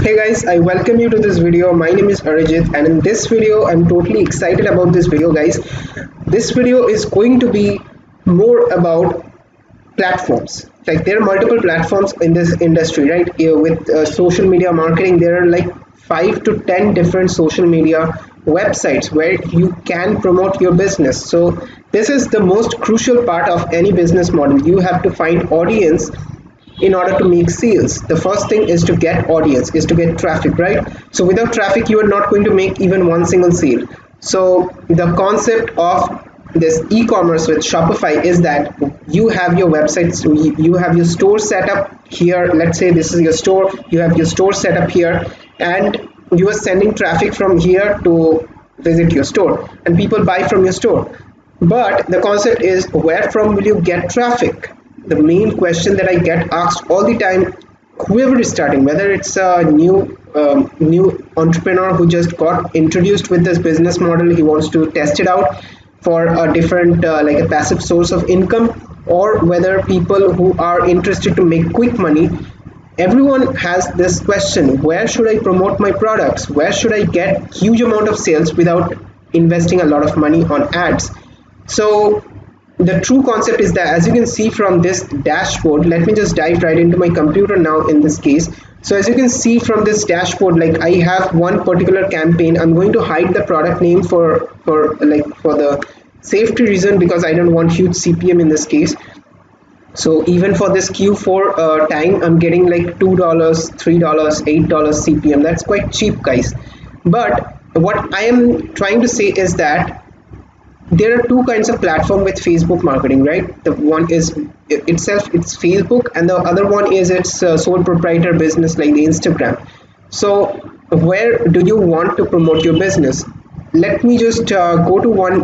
Hey guys, I welcome you to this video. My name is Arijit and in this video I'm totally excited about this video guys. This video is going to be more about platforms. Like there are multiple platforms in this industry, right? with uh, social media marketing, there are like 5 to 10 different social media websites where you can promote your business. So this is the most crucial part of any business model. You have to find audience in order to make sales the first thing is to get audience is to get traffic right? So without traffic you are not going to make even one single sale. So the concept of this e-commerce with Shopify is that you have your website you have your store set up here. Let's say this is your store you have your store set up here and you are sending traffic from here to visit your store and people buy from your store. But the concept is where from will you get traffic the main question that I get asked all the time whoever is starting? Whether it's a new um, new entrepreneur who just got introduced with this business model he wants to test it out for a different uh, like a passive source of income or whether people who are interested to make quick money everyone has this question where should i promote my products? Where should i get huge amount of sales without investing a lot of money on ads? So the true concept is that as you can see from this dashboard let me just dive right into my computer now in this case. So as you can see from this dashboard like I have one particular campaign. I'm going to hide the product name for for like for the safety reason because I don't want huge CPM in this case. So even for this Q4 uh, time I'm getting like two dollars three dollars eight dollars CPM that's quite cheap guys. But what I am trying to say is that there are two kinds of platform with facebook marketing right? The one is itself it's facebook and the other one is its uh, sole proprietor business like the instagram. So where do you want to promote your business? Let me just uh, go to one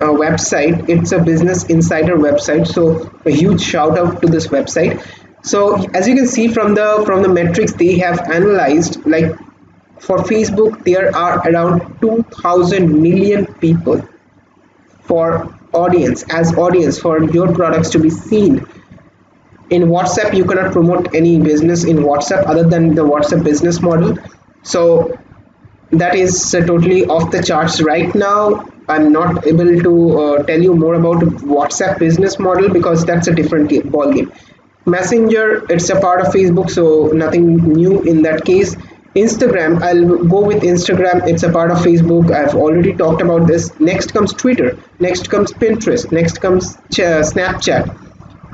uh, website. It's a business insider website so a huge shout out to this website. So as you can see from the from the metrics they have analyzed like for facebook there are around 2000 million people for audience as audience for your products to be seen. In whatsapp you cannot promote any business in whatsapp other than the whatsapp business model. So that is uh, totally off the charts right now. I'm not able to uh, tell you more about whatsapp business model because that's a different ball game messenger it's a part of facebook so nothing new in that case Instagram, I'll go with Instagram. It's a part of Facebook. I've already talked about this. Next comes Twitter. Next comes Pinterest. Next comes uh, Snapchat.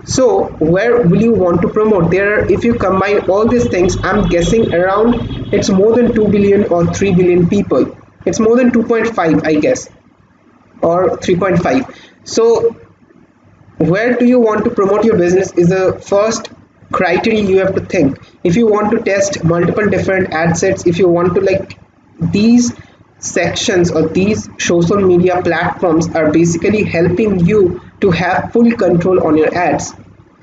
So where will you want to promote? There, if you combine all these things, I'm guessing around it's more than 2 billion or 3 billion people. It's more than 2.5, I guess, or 3.5. So where do you want to promote your business is the first criteria you have to think. If you want to test multiple different ad sets if you want to like these sections or these social media platforms are basically helping you to have full control on your ads.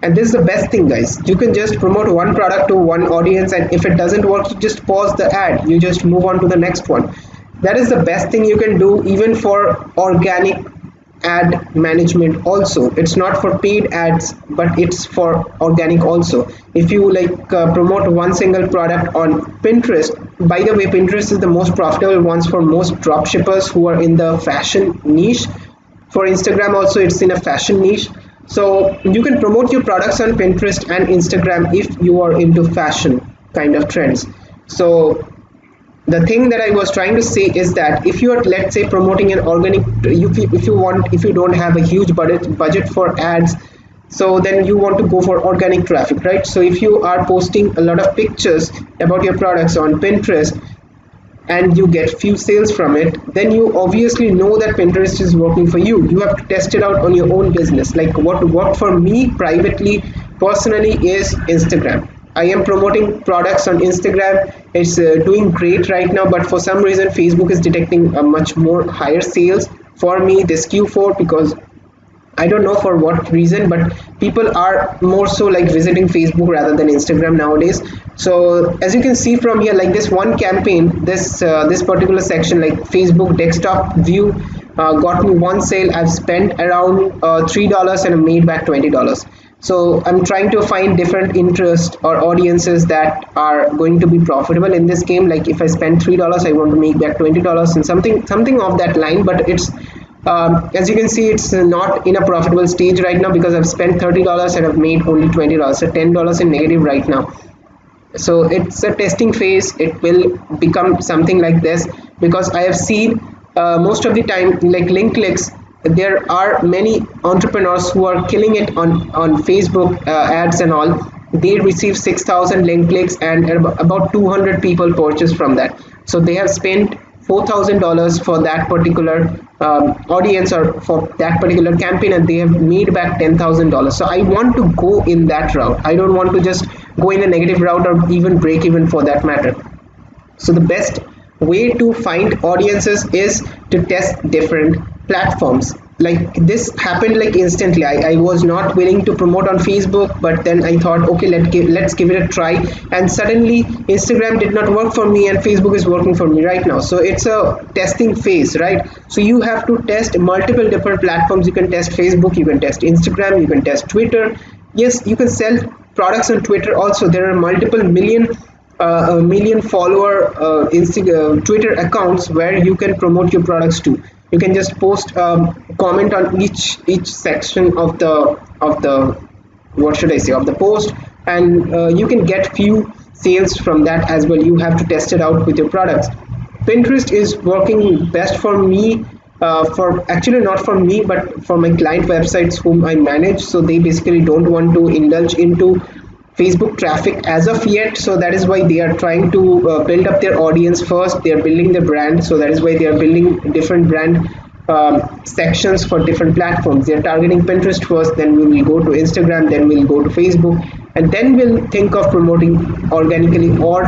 And this is the best thing guys. You can just promote one product to one audience and if it doesn't work you just pause the ad. You just move on to the next one. That is the best thing you can do even for organic ad management also. It's not for paid ads but it's for organic also. If you like uh, promote one single product on pinterest by the way pinterest is the most profitable ones for most drop shippers who are in the fashion niche. For instagram also it's in a fashion niche. So you can promote your products on pinterest and instagram if you are into fashion kind of trends. So the thing that I was trying to say is that if you are let's say promoting an organic if you, if you want if you don't have a huge budget budget for ads so then you want to go for organic traffic right? So if you are posting a lot of pictures about your products on Pinterest and you get few sales from it then you obviously know that Pinterest is working for you. You have to test it out on your own business. Like what worked for me privately personally is Instagram I am promoting products on Instagram. It's uh, doing great right now, but for some reason, Facebook is detecting a much more higher sales for me this Q4 because I don't know for what reason, but people are more so like visiting Facebook rather than Instagram nowadays. So as you can see from here, like this one campaign, this uh, this particular section, like Facebook desktop view, uh, got me one sale. I've spent around uh, three dollars and made back twenty dollars so i'm trying to find different interest or audiences that are going to be profitable in this game. Like if i spend three dollars i want to make back 20 dollars and something something of that line but it's um, as you can see it's not in a profitable stage right now because i've spent 30 dollars and i've made only 20 dollars. So 10 dollars in negative right now. So it's a testing phase. It will become something like this because i have seen uh, most of the time like link clicks there are many entrepreneurs who are killing it on on facebook uh, ads and all. They receive 6000 link clicks and about 200 people purchase from that. So they have spent $4000 for that particular um, audience or for that particular campaign and they have made back $10000 so i want to go in that route. I don't want to just go in a negative route or even break even for that matter. So the best way to find audiences is to test different platforms. Like this happened like instantly. I, I was not willing to promote on facebook but then i thought okay let give, let's give it a try. And suddenly instagram did not work for me and facebook is working for me right now. So it's a testing phase right? So you have to test multiple different platforms. You can test facebook you can test instagram you can test twitter. Yes you can sell products on twitter also. There are multiple million uh, million follower uh, Insta- uh, Twitter accounts where you can promote your products to. You can just post um, comment on each each section of the of the what should I say of the post, and uh, you can get few sales from that as well. You have to test it out with your products. Pinterest is working best for me. Uh, for actually not for me but for my client websites whom I manage so they basically don't want to indulge into Facebook traffic as of yet. So that is why they are trying to uh, build up their audience first. They are building the brand. So that is why they are building different brand um, sections for different platforms. They are targeting Pinterest first, then we will go to Instagram, then we'll go to Facebook, and then we'll think of promoting organically or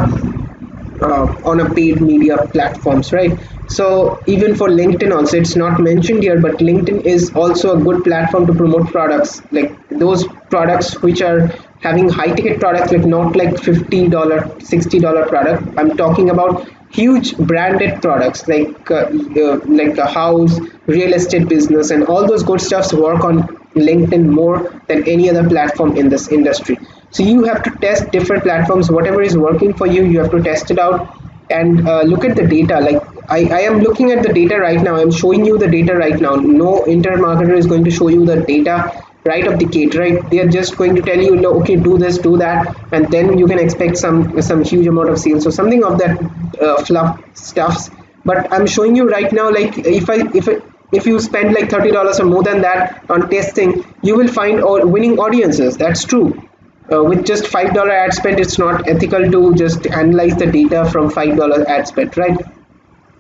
uh, on a paid media platforms, right? So even for LinkedIn also, it's not mentioned here, but LinkedIn is also a good platform to promote products. Like those products which are having high ticket products like not like $50 $60 product. I'm talking about huge branded products like uh, uh, like a house real estate business and all those good stuffs work on linkedin more than any other platform in this industry so you have to test different platforms. Whatever is working for you you have to test it out and uh, look at the data. Like I, I am looking at the data right now. I'm showing you the data right now. No internet marketer is going to show you the data right of the gate right? They are just going to tell you no okay do this do that and then you can expect some some huge amount of sales. So something of that uh, fluff stuffs. But i'm showing you right now like if i if I, if you spend like $30 or more than that on testing you will find or winning audiences. That's true uh, with just $5 ad spend it's not ethical to just analyze the data from $5 ad spend right?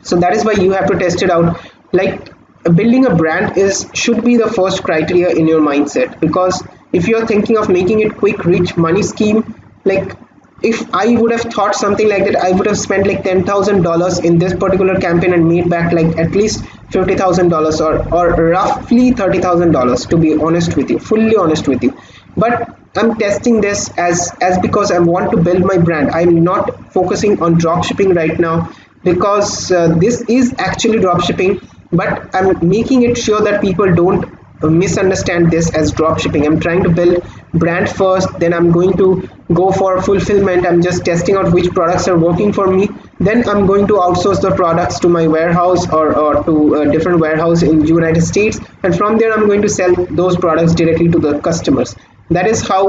So that is why you have to test it out. Like building a brand is should be the first criteria in your mindset. Because if you're thinking of making it quick rich money scheme like if I would have thought something like that, I would have spent like ten thousand dollars in this particular campaign and made back like at least fifty thousand dollars or or roughly thirty thousand dollars. To be honest with you, fully honest with you, but I'm testing this as as because I want to build my brand. I'm not focusing on drop shipping right now because uh, this is actually drop shipping but i'm making it sure that people don't misunderstand this as drop shipping i'm trying to build brand first then i'm going to go for fulfillment. I'm just testing out which products are working for me. Then i'm going to outsource the products to my warehouse or, or to a different warehouse in united states. And from there i'm going to sell those products directly to the customers that is how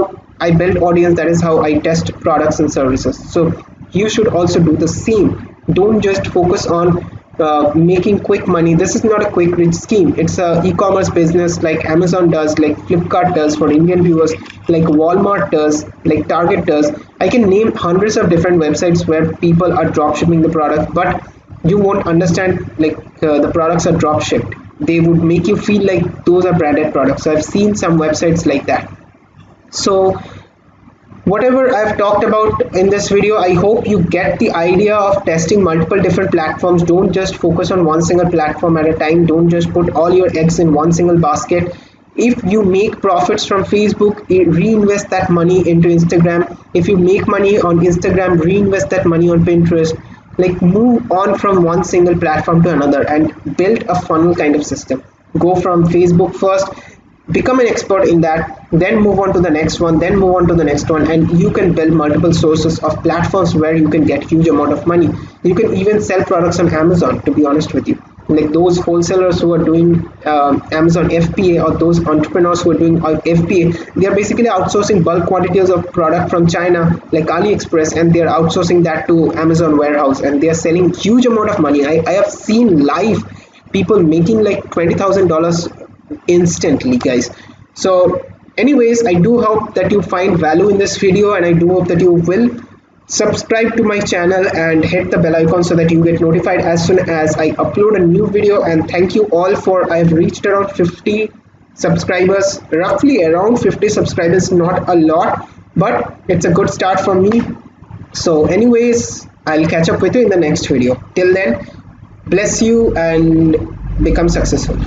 i build audience that is how i test products and services. So you should also do the same. Don't just focus on uh, making quick money. This is not a quick rich scheme. It's a e-commerce business like amazon does like flipkart does for indian viewers like walmart does like target does. I can name hundreds of different websites where people are drop shipping the product but you won't understand like uh, the products are drop shipped they would make you feel like those are branded products. So i've seen some websites like that so whatever I've talked about in this video, I hope you get the idea of testing multiple different platforms. Don't just focus on one single platform at a time. Don't just put all your eggs in one single basket. If you make profits from Facebook, eh, reinvest that money into Instagram. If you make money on Instagram, reinvest that money on Pinterest. Like move on from one single platform to another and build a funnel kind of system. Go from Facebook first, become an expert in that then move on to the next one then move on to the next one and you can build multiple sources of platforms where you can get huge amount of money. You can even sell products on amazon to be honest with you. Like those wholesalers who are doing um, amazon fba or those entrepreneurs who are doing fba they are basically outsourcing bulk quantities of product from china like aliexpress and they're outsourcing that to amazon warehouse and they're selling huge amount of money. I, I have seen live people making like $20000 instantly guys. So anyways i do hope that you find value in this video and i do hope that you will subscribe to my channel and hit the bell icon so that you get notified as soon as i upload a new video. And thank you all for i have reached around 50 subscribers roughly around 50 subscribers not a lot but it's a good start for me. So anyways i'll catch up with you in the next video. Till then bless you and become successful